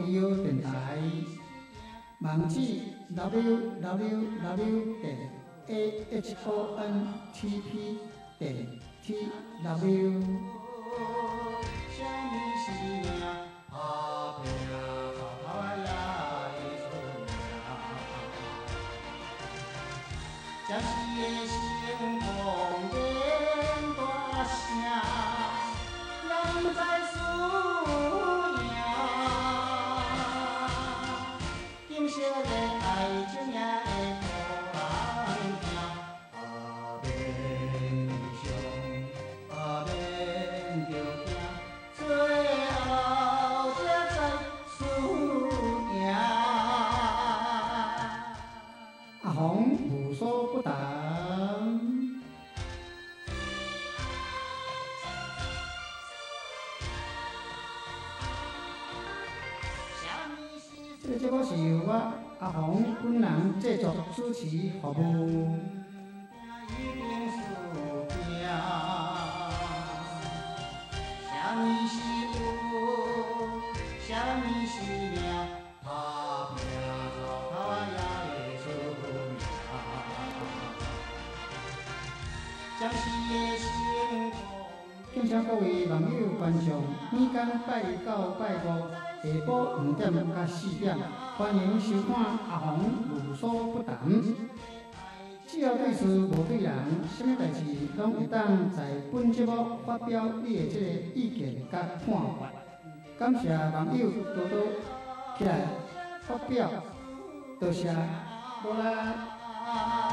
阿红中医药电台，网址 www 点 ahontp 点 tw。这个节目是由我阿红本人制作、主持、服务。一定输赢，什么是有，什么是命，打拼走跑也会出名。将是的星空。敬请各位网友观众，每天拜一到拜五下晡五点到四点，欢迎收看阿红无所不谈。只要对事无对人，什么代志拢会当在本节目发表你的这个意见甲看法。感谢网友多多起来发表，多谢，无啦。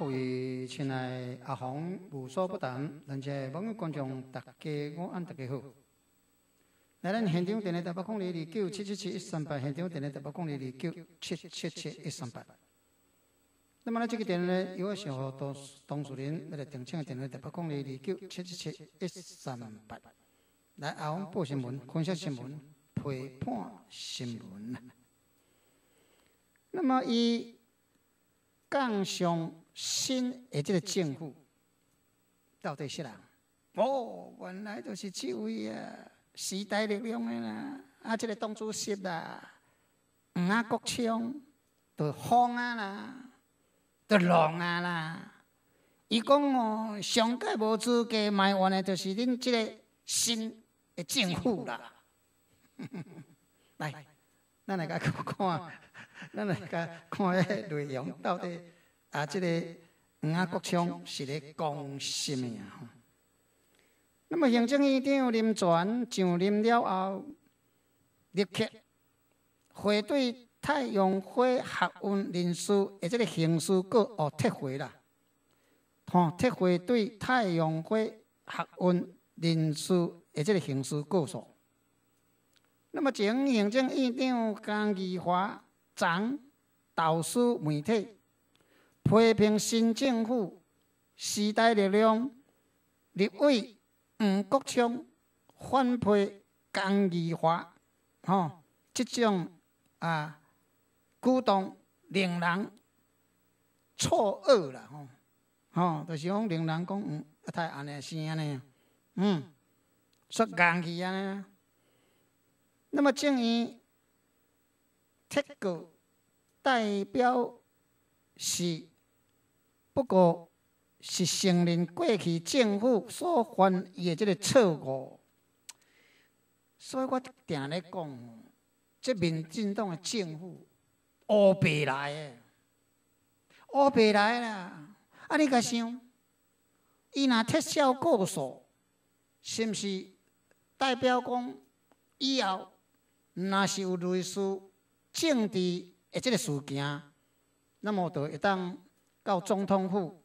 各位亲爱的阿红无所不谈，人家网友观众大家午安，大家好。来咱现场电话台北空零二九七七七一三八，现场电话台北空零二九七七七一三八。那么呢，这个电话呢，有我小何当当主任来定请的电话台北空零二九七七七一三八。来阿红报新闻，分析新闻，批判新闻。那么以杠上新的这个政府到底是人？哦，原来就是这位啊，时代力量的啦，啊，这个党主席啦，黄啊国昌，就风啊啦，就浪啊啦。伊讲哦，上届无资格卖完的，就是恁这个新的政府啦。来，咱来甲看，咱来甲看迄内容到底啊，这个黄啊国昌是咧讲什么啊？那么行政院长林全上任了后，立刻会对太阳花学运人士的这个刑事告哦撤回啦，吼撤回对太阳花学运人士的这个刑事告诉。那么前行政院长江宜华昨导师媒体批评新政府时代力量立委黄国昌反批江宜华，吼、即种啊举动令人错愕啦，吼、吼、就是讲令人讲嗯，啊太安尼是安尼，嗯，说硬去安尼。那么正院撤告代表是不过是承认过去政府所犯的即个错误。所以我定咧讲，即民进党的政府乌白来的，乌白来啦！啊，你甲想，伊若撤销告诉，是毋是代表讲以后若是有类似政治的即个事件，那么就会当到总统府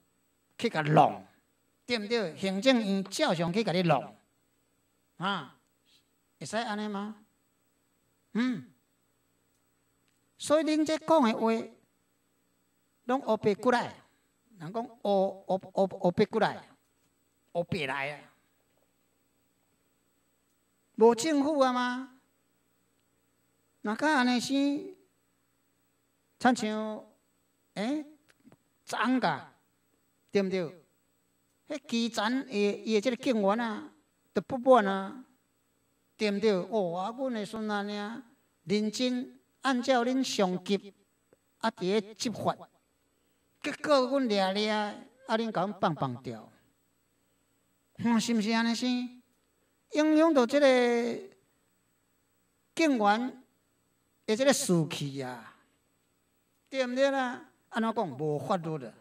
去甲弄，对毋对？行政院照常去甲你弄，啊？会使安尼吗？嗯，所以恁这讲的话，拢乌白过来，人讲乌乌乌乌白过来，乌白来啊！无政府啊吗？若甲安尼生，亲像诶，长噶，对毋对？迄基层伊伊即个警员啊，都不满啊。对毋对？哦，啊，阮的孙仔呢，认真按照恁上级啊，伫咧执法，结果阮掠掠，啊，恁甲阮放放掉，哼，是毋是安尼先？影响到即个警员的即个士气啊，对毋对啦？安怎讲？无法律啦，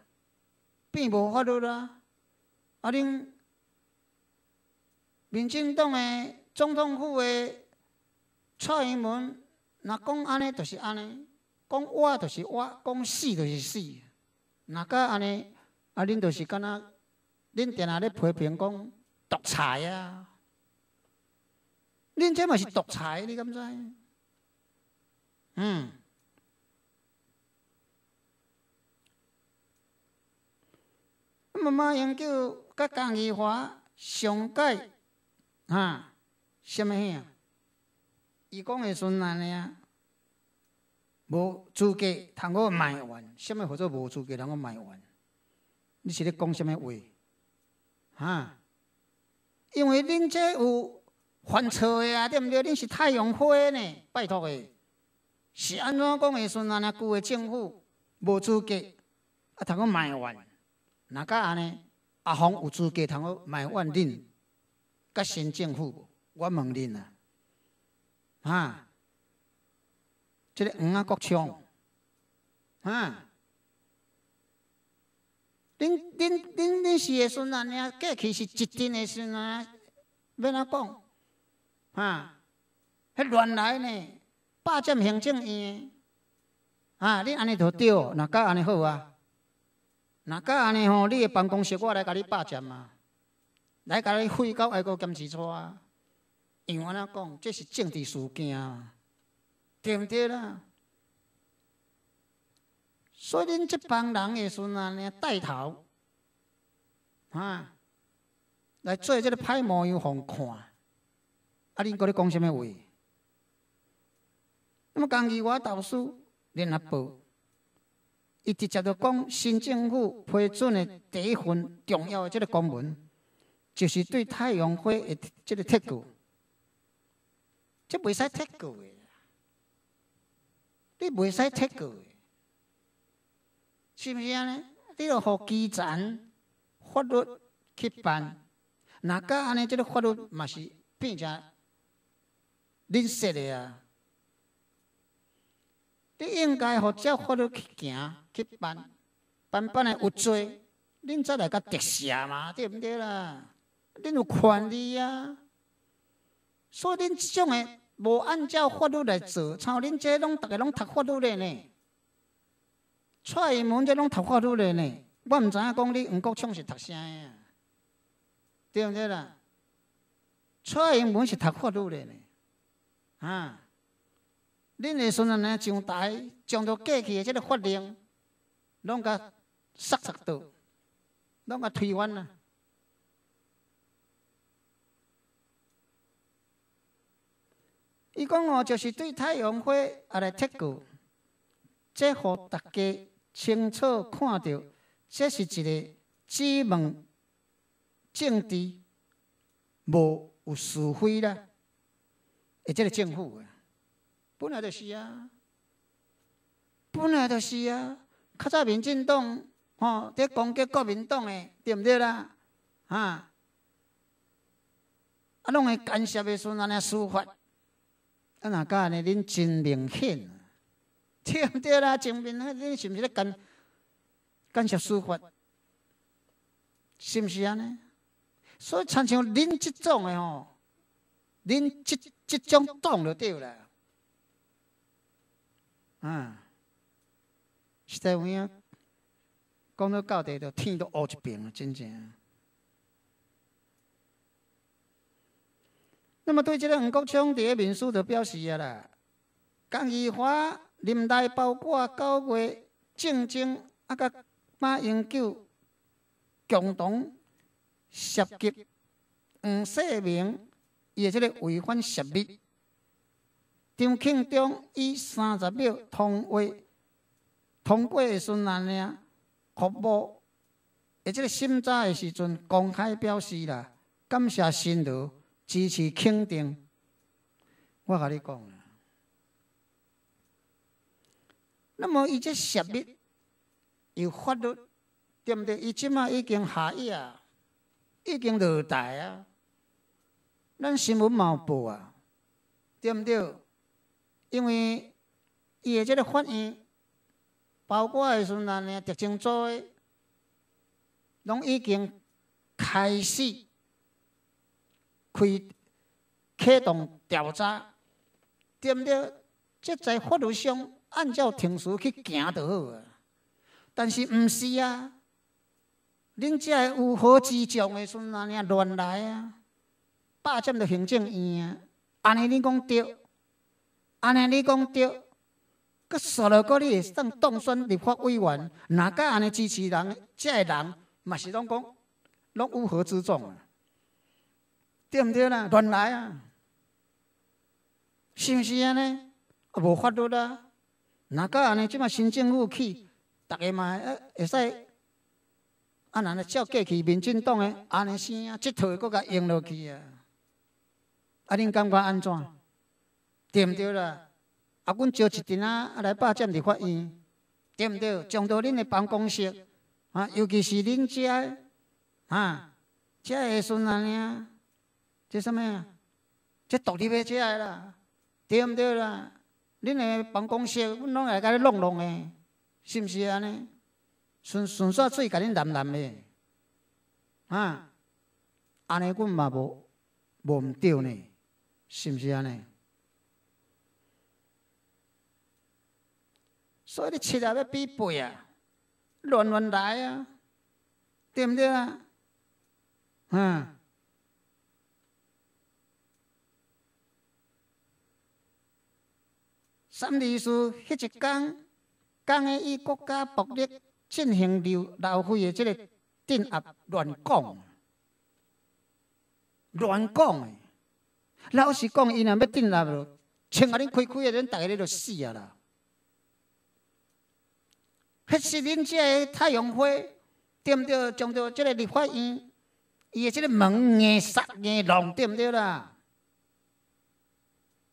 变无法律啦，啊，恁民进党的。总统府的蔡英文，若讲安尼就是安尼，讲活就是活，讲死就是死。若甲安尼，啊，恁就是敢若恁定下咧批评讲独裁啊？恁这嘛是独裁，你敢知？嗯。那么马英九甲江宜华上届，啊。什么啊？伊讲的孙安尼啊，无资格通我卖完，什么叫做无资格通我卖完？你是咧讲什么话？哈？因为恁这有犯错的啊，对毋对？恁是太阳花呢？拜托的，是安怎讲的孙安尼旧的政府无资格啊，通我卖完？哪甲安尼？阿峰有资格通我卖完恁？甲新政府？我问恁啊，啊，即个黄啊国昌，啊，恁恁恁恁是的孙安尼，过去是一定的孙啊，要哪讲？啊，迄乱来呢，霸占行政院，啊，你安尼就对，哪甲安尼好啊？哪甲安尼吼？你的办公室我来甲你霸占嘛，来甲你废到爱国监视所啊？因为安怎讲，这是政治事件，对毋对啦？所以恁这帮人的孙安尼带头，啊，来做这个歹模样互看，啊，恁搁咧讲什么话？那么刚去我导师联合报，伊直接就讲，新政府批准的第一份重要的这个公文，就是对太阳花的这个铁股。这袂使剔过的，你袂使剔过的，是毋是安尼？你要互基层法律去办，哪甲安尼？这个法律嘛是变成吝啬的啊！你应该互照法律去行去办，办办的有罪，恁再来甲特赦嘛，对毋对啦？恁有权利啊！所以恁即种诶，无按照法律来做，像恁这拢逐个拢读法律的呢。蔡英文这拢读法律的呢，我毋知影讲你黄国昌是读啥呀？对毋对啦？蔡英文是读法律的呢，啊！恁的孙仔呢上台，将着过去的即个法令，拢甲杀杀倒，拢甲推翻啦。伊讲哦，就是对太阳花啊来贴过，这互大家清楚看到，这是一个只问政治无有是非啦，诶，即个政府啊，本来就是啊，本来就是啊。较早民进党吼，伫攻击国民党诶，对毋对啦？啊，啊，拢会干涉诶阵安尼司法，啊，若甲安尼，恁真明显，对毋对啦？证明恁是毋是咧干干涉司法？是毋是安尼？所以参像恁即种诶吼，恁即即种党就对啦，啊，实在有影。讲到到底，就天都黑一片了，真正。那么对这个黄国昌伫个民书就表示啊啦，江宜华林内包括九月正正啊，甲马英九共同涉及黄世明，伊个这个违反协议。张庆忠以三十秒通话通过的时阵呢？服务，而即个审查的时阵，公开表示啦，感谢新罗支持肯定。我甲你讲啦，那么伊这协议有法律，对毋对？伊即马已经下议啊，已经落台啊，咱新闻嘛报啊，对毋对？因为伊的即个法院。包括诶，阵咱呢，特征组诶，拢已经开始开启动调查，对毋对？即在法律上按照程序去行就好啊。但是毋是啊？恁遮诶有何之状诶，阵咱呢乱来啊？霸占着行政院啊？安尼恁讲对？安尼你讲对？佮说了，个你会算当选立法委员，哪敢安尼支持人？遮个人嘛是拢讲，拢乌合之众啊，对毋对啦？乱来啊，是毋是安尼？啊，无法律啊，哪敢安尼？即马新政府去，逐个嘛会会使，啊，安尼照过去民进党诶安尼生啊，即套佫甲用落去啊，啊，恁感觉安怎？对毋对啦？啊，阮招一阵啊，来霸占伫法院，对毋对？将到恁的办公室，啊，尤其是恁遮，啊，遮个孙啊呢？这什物啊？这独立的遮个啦，对毋对啦？恁的办公室，阮拢会甲你弄弄的，是毋是安尼？顺顺煞水甲恁淋淋的，啊，安尼阮嘛无无毋对呢，是毋是安尼？所以你七啊要比八啊，乱乱来啊，对毋对啊？嗯。三律师迄一天，讲诶伊国家暴力进行流流费诶，即个镇压乱讲，乱讲诶。老实讲，伊若要镇压咯，请啊恁开开诶，恁逐个咧就死啊啦。是恁这个太阳花，对毋对？将着这个立法院，伊的这个门硬杀硬弄，对不对啦？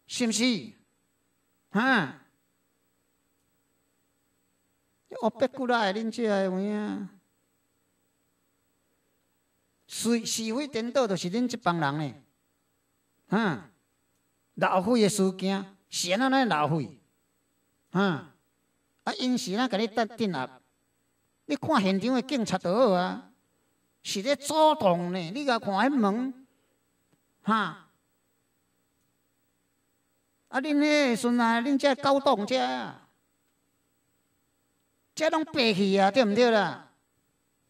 是不是？哈？黑白骨来恁这个有影？是是非颠倒，就是恁即帮人呢？哈？老费的事件，是安怎老费？哈？啊，因是哪甲你镇镇压，你看现场的警察就好啊，是咧主动呢。你甲看迄门，哈，啊，恁迄孙啊，恁遮高档遮，遮拢白去啊，对毋对啦？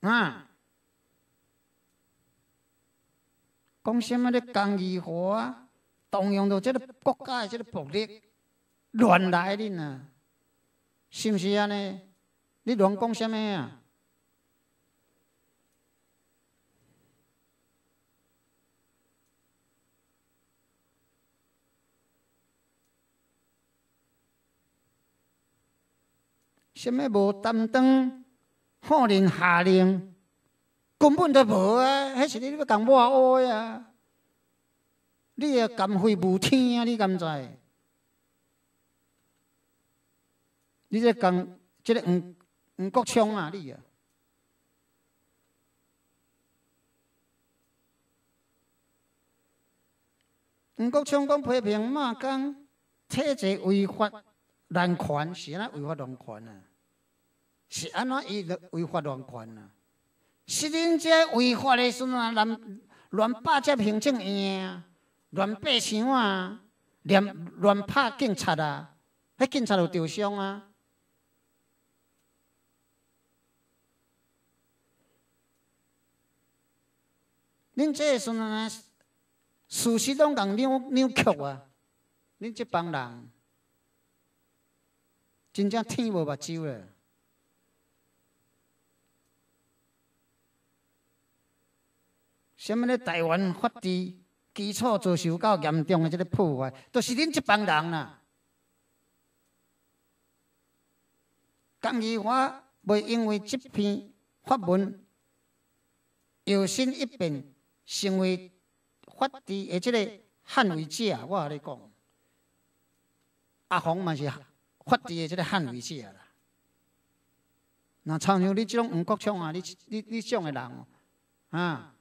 啊，讲什么咧？江义华动用到即个国家的即个暴力，乱来恁啊！是毋是安尼？你乱讲什物啊？什物无担当、好人下令，根本都无啊！迄是你要讲我乌啊？你也甘会无天啊？你敢知？你即讲即个黄黄国昌啊？你啊？黄国昌讲批评嘛讲体制违法乱权是安怎违法乱权啊？是安怎伊违法乱权啊？是恁这违法的时阵乱乱霸占行政院啊，乱爬墙啊，连乱拍警察啊，迄警察有受伤啊。恁这时阵啊，事实拢共扭扭曲啊！恁这帮人，真正天无目睭了。什么咧？台湾法治基础遭受到严重的这个破坏，都是恁这帮人啦。江义华袂因为这篇发文摇身一变，成为法治的这个捍卫者。我跟你讲，阿红嘛是法治的这个捍卫者啦。那像像你这种吴国昌啊，你你你这种的人哦，啊。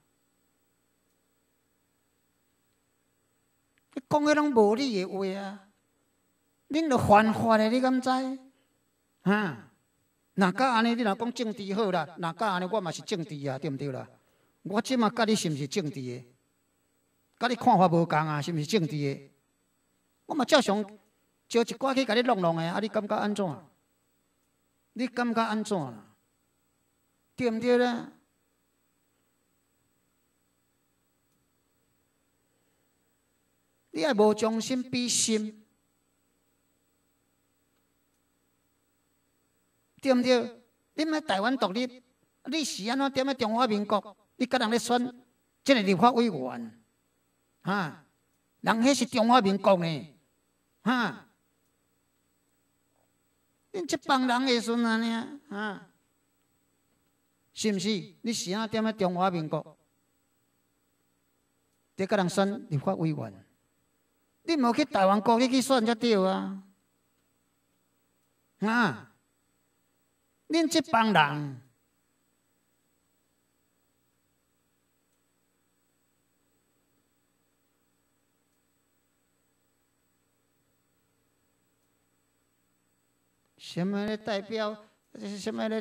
你讲迄拢无理的话啊！恁著犯法的，你敢知？啊？若甲安尼，你若讲政治好啦，若甲安尼，我嘛是政治啊，对毋对啦？我即马甲你是毋是政治的？甲你看法无共啊，是毋是政治的？我嘛照常招一寡去甲你弄弄的，啊，你感觉安怎？你感觉安怎？对毋对咧？你爱无将心比心，对毋对？你们台湾独立，你是安怎踮咧中华民国？你甲人咧选即个立法委员，哈？人迄是中华民国呢，哈？恁即帮人会选安尼啊？是毋是？你是安踮咧中华民国？伫甲人选立法委员？你无去台湾国，你去选才对啊！啊，恁这帮人，什么咧代表？什么咧？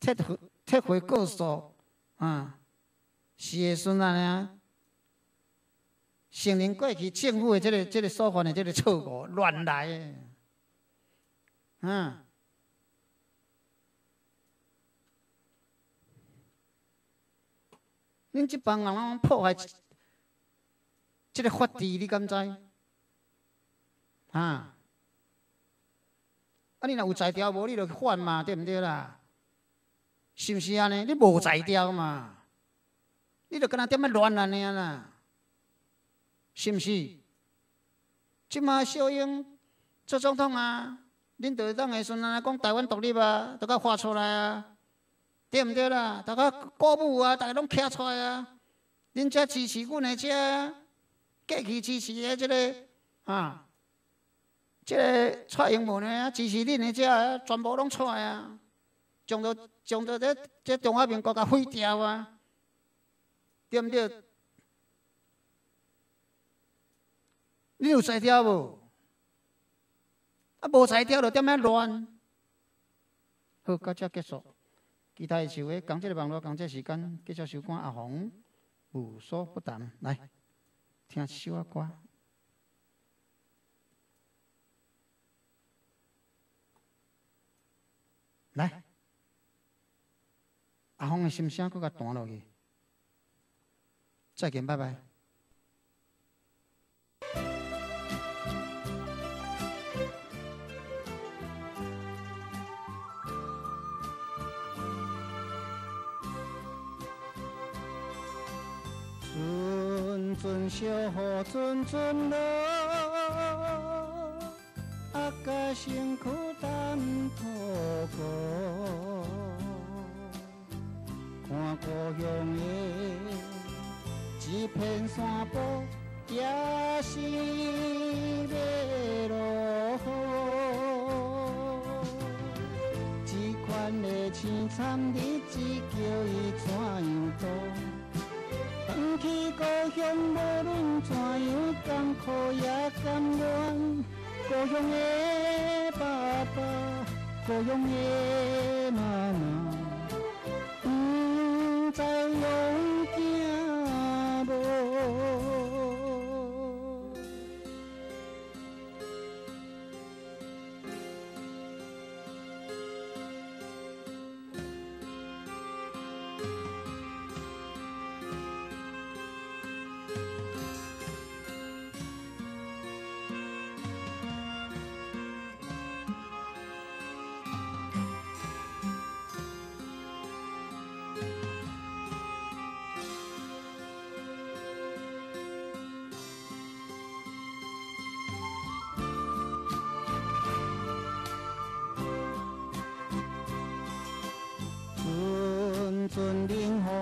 撤回撤回告诉啊？是会顺安尼？承认过去政府的这个、这个所犯的这个错误，乱来的，嗯，恁这帮人拢破坏这个法治，你敢知？啊，啊，你若有才调，无你就反嘛，对毋对啦？是毋是安尼？你无才调嘛，你就敢若点么乱安尼啦？是毋是？即马小英做总统啊，恁就当会顺安尼讲台湾独立啊，都甲发出来啊，对毋对啦？大家鼓舞啊，大家拢徛出来啊，恁遮支持阮的遮，过去支持的即个啊，即个蔡英文的啊，支持恁的遮，全部拢出来啊，将到将到这这中华民国甲毁掉啊，对毋对？你有才调无？啊，无才调就点样乱？好，到这结束。其他的收尾，讲这个网络，讲这时间，继续收看阿红无所不谈。来，听一首歌。来，阿红的心声，搁甲断落去。再见，拜拜。阵小雨阵阵落，甲身躯淡透过，看故乡的一片山坡，也是要落雨。这款的凄惨日子，叫伊怎样度？返去故乡，无论怎样艰苦也甘愿。故乡的爸爸，故乡的妈妈，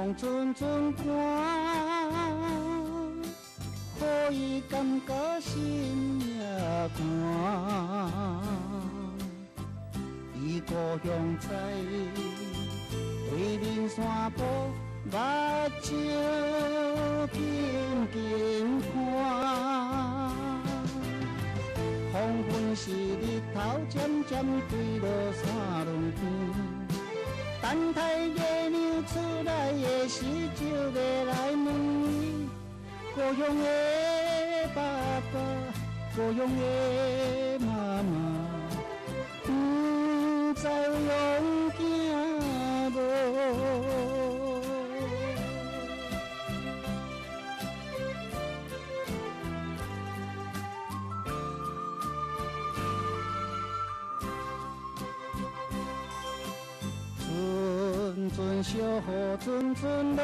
冷风，阵阵寒，予伊感觉心也寒。伊故乡在对面山坡，目睭紧紧看。黄昏时，日头渐渐坠落山仑边。等待月亮出来的时，就别来问你故乡的爸爸，故乡的妈妈，不再用小雨，阵阵落，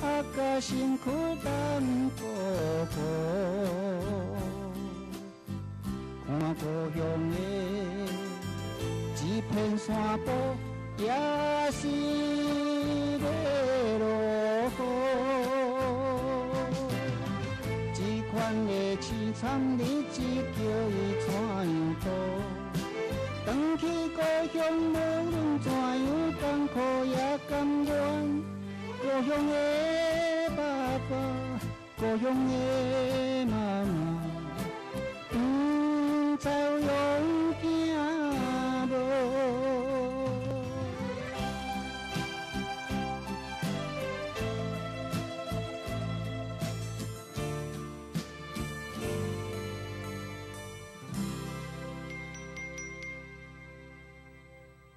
阿，甲身躯湿糊糊。看故乡的一片山坡，也是要落雨。这款的凄惨日子，叫伊怎样度？返去故乡，无论怎样艰苦也甘愿。故乡的爸爸，故乡的妈妈